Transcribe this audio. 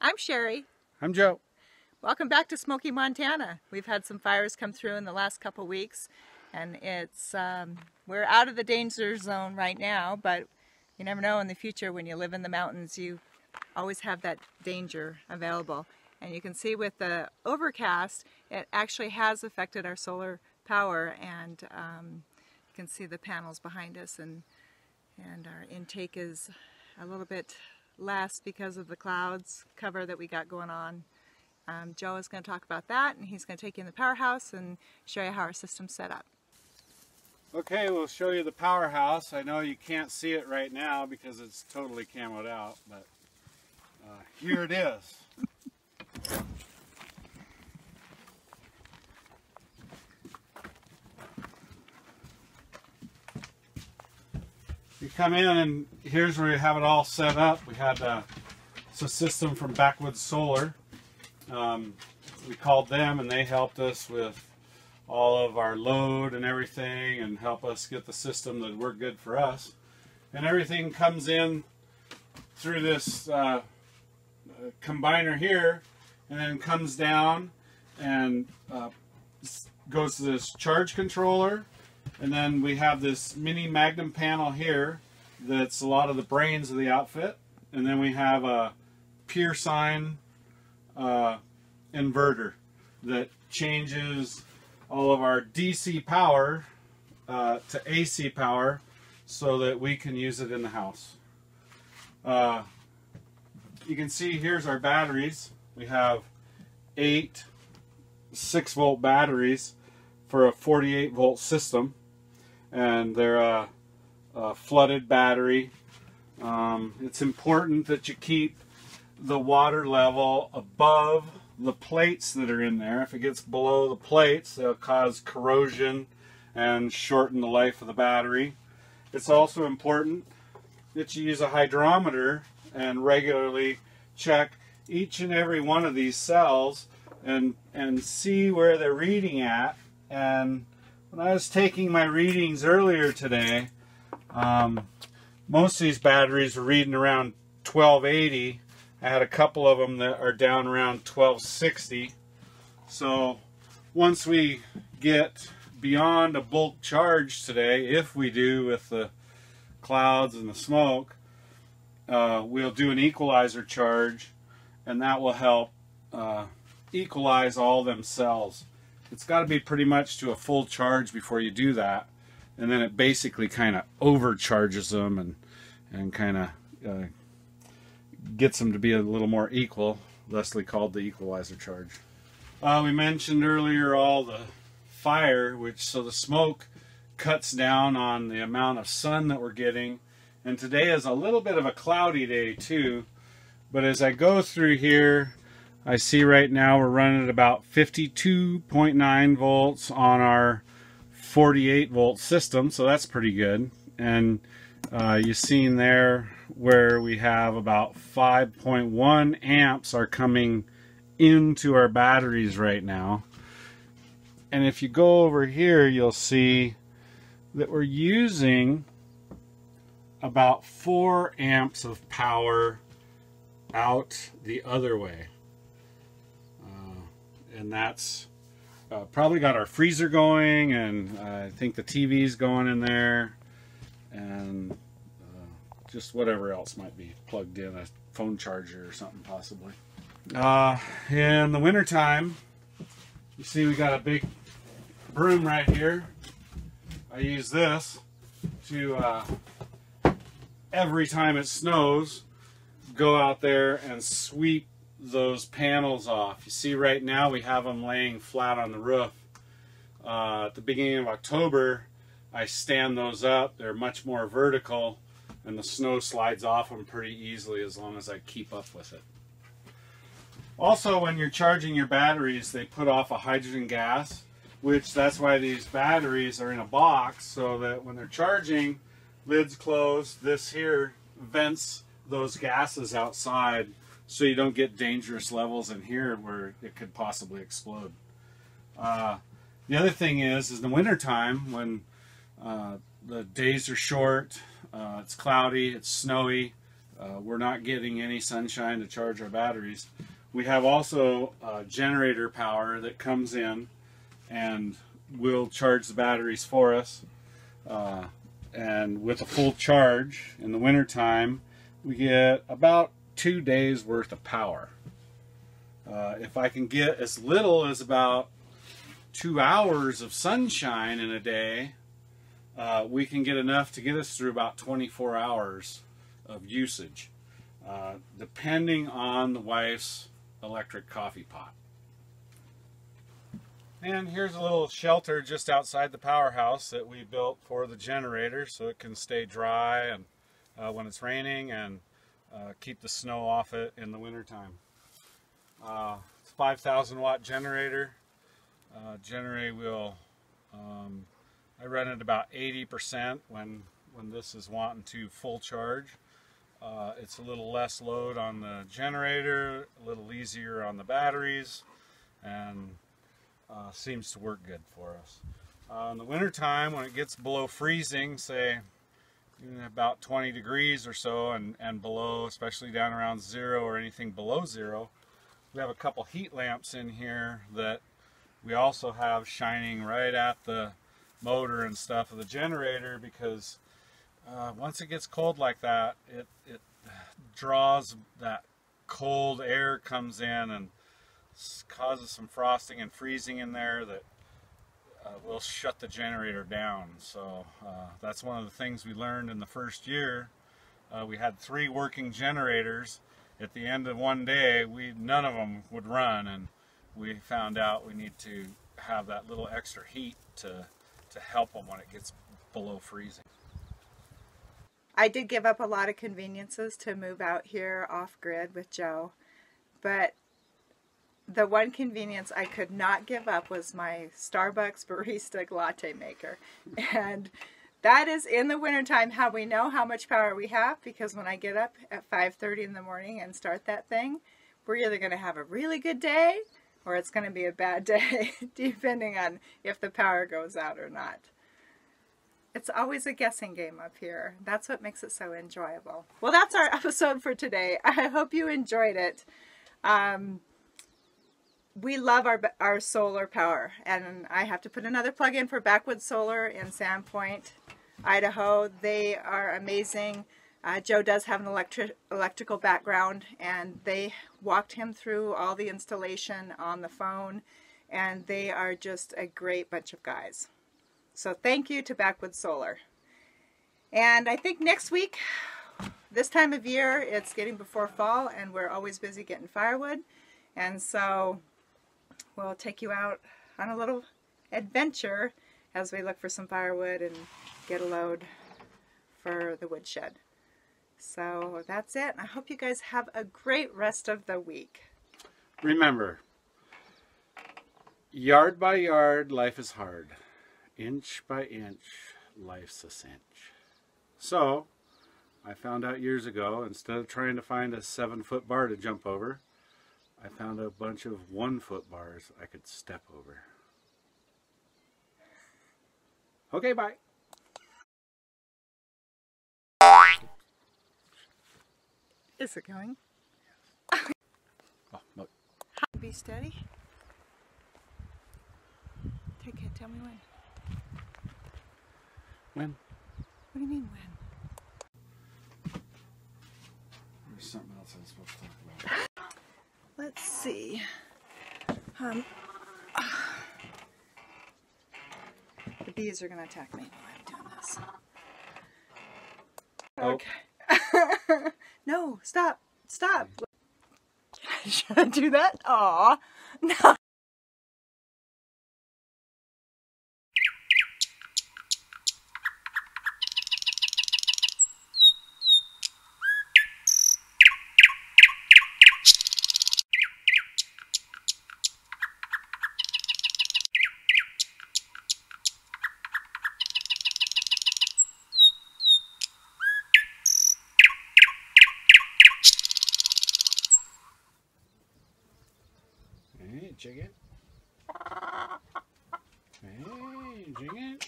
I'm Sherry. I'm Joe. Welcome back to Smoky, Montana. We've had some fires come through in the last couple weeks, and it's um, we're out of the danger zone right now, but you never know in the future when you live in the mountains, you always have that danger available. And you can see with the overcast, it actually has affected our solar power, and um, you can see the panels behind us, and and our intake is a little bit less because of the clouds cover that we got going on. Um, Joe is going to talk about that, and he's going to take you in the powerhouse and show you how our system's set up. Okay, we'll show you the powerhouse. I know you can't see it right now because it's totally camoed out, but uh, here it is. You come in and here's where you have it all set up. We had uh, a system from Backwoods Solar. Um, we called them and they helped us with all of our load and everything and help us get the system that worked good for us. And everything comes in through this uh, combiner here and then comes down and uh, goes to this charge controller and then we have this mini magnum panel here that's a lot of the brains of the outfit and then we have a pure sine uh, inverter that changes all of our DC power uh, to AC power so that we can use it in the house. Uh, you can see here's our batteries. We have eight 6 volt batteries for a 48 volt system and they're a, a flooded battery. Um, it's important that you keep the water level above the plates that are in there. If it gets below the plates, they'll cause corrosion and shorten the life of the battery. It's also important that you use a hydrometer and regularly check each and every one of these cells and and see where they're reading at. And when I was taking my readings earlier today, um, most of these batteries were reading around 1280 I had a couple of them that are down around 1260. So once we get beyond a bulk charge today, if we do with the clouds and the smoke, uh, we'll do an equalizer charge and that will help uh, equalize all them cells. It's got to be pretty much to a full charge before you do that. And then it basically kind of overcharges them and, and kind of uh, gets them to be a little more equal. Leslie called the equalizer charge. Uh, we mentioned earlier all the fire, which so the smoke cuts down on the amount of sun that we're getting. And today is a little bit of a cloudy day too. But as I go through here, I see right now we're running at about 52.9 volts on our 48 volt system. So that's pretty good. And uh, you've seen there where we have about 5.1 amps are coming into our batteries right now. And if you go over here, you'll see that we're using about 4 amps of power out the other way. Uh, and that's uh, probably got our freezer going, and I think the TV's going in there. And just whatever else might be plugged in, a phone charger or something possibly. Uh, in the wintertime, you see we got a big broom right here. I use this to, uh, every time it snows, go out there and sweep those panels off. You see right now we have them laying flat on the roof. Uh, at the beginning of October, I stand those up. They're much more vertical and the snow slides off them pretty easily as long as I keep up with it. Also, when you're charging your batteries, they put off a hydrogen gas, which that's why these batteries are in a box so that when they're charging, lids closed, this here vents those gases outside so you don't get dangerous levels in here where it could possibly explode. Uh, the other thing is, is in the wintertime when uh, the days are short, uh, it's cloudy, it's snowy. uh, we're not getting any sunshine to charge our batteries. We have also uh, generator power that comes in and will charge the batteries for us. Uh, and with a full charge in the wintertime, we get about two days worth of power. Uh, if I can get as little as about two hours of sunshine in a day, uh, we can get enough to get us through about 24 hours of usage, uh, depending on the wife's electric coffee pot. And here's a little shelter just outside the powerhouse that we built for the generator so it can stay dry and uh, when it's raining and uh, keep the snow off it in the wintertime. Uh, it's 5,000 watt generator. Uh, will, um, I run it about 80% when, when this is wanting to full charge. Uh, it's a little less load on the generator, a little easier on the batteries, and uh, seems to work good for us. Uh, in the wintertime, when it gets below freezing, say about 20 degrees or so and, and below, especially down around zero or anything below zero, we have a couple heat lamps in here that we also have shining right at the motor and stuff of the generator because uh, once it gets cold like that, it, it draws that cold air comes in and causes some frosting and freezing in there that uh, will shut the generator down. So uh, that's one of the things we learned in the first year. Uh, we had three working generators. At the end of one day, we none of them would run, and we found out we need to have that little extra heat to to help them when it gets below freezing. I did give up a lot of conveniences to move out here off grid with Joe, but the one convenience I could not give up was my Starbucks barista latte maker. And that is in the wintertime how we know how much power we have because when I get up at 5.30 in the morning and start that thing, we're either going to have a really good day or it's going to be a bad day depending on if the power goes out or not. It's always a guessing game up here. That's what makes it so enjoyable. Well, that's our episode for today. I hope you enjoyed it. Um, we love our our solar power, and I have to put another plug in for Backwoods Solar in Sandpoint, Idaho. They are amazing. Uh, Joe does have an electric electrical background, and they walked him through all the installation on the phone, and they are just a great bunch of guys. So thank you to Backwoods Solar. And I think next week, this time of year, it's getting before fall, and we're always busy getting firewood. And so we'll take you out on a little adventure as we look for some firewood and get a load for the woodshed. So that's it. I hope you guys have a great rest of the week. Remember, yard by yard, life is hard. Inch by inch, life's a cinch. So, I found out years ago, instead of trying to find a seven foot bar to jump over, I found a bunch of one foot bars I could step over. Okay, bye. Is it going? Oh, look. Be steady. Take it. Tell me when. When? What do you mean when? There's something else I was supposed to talk about. Let's see. Um, the bees are going to attack me while I'm doing this. Okay. no, stop. Stop. Should I do that? Aw. No. Hey, chicken. Hey, chicken.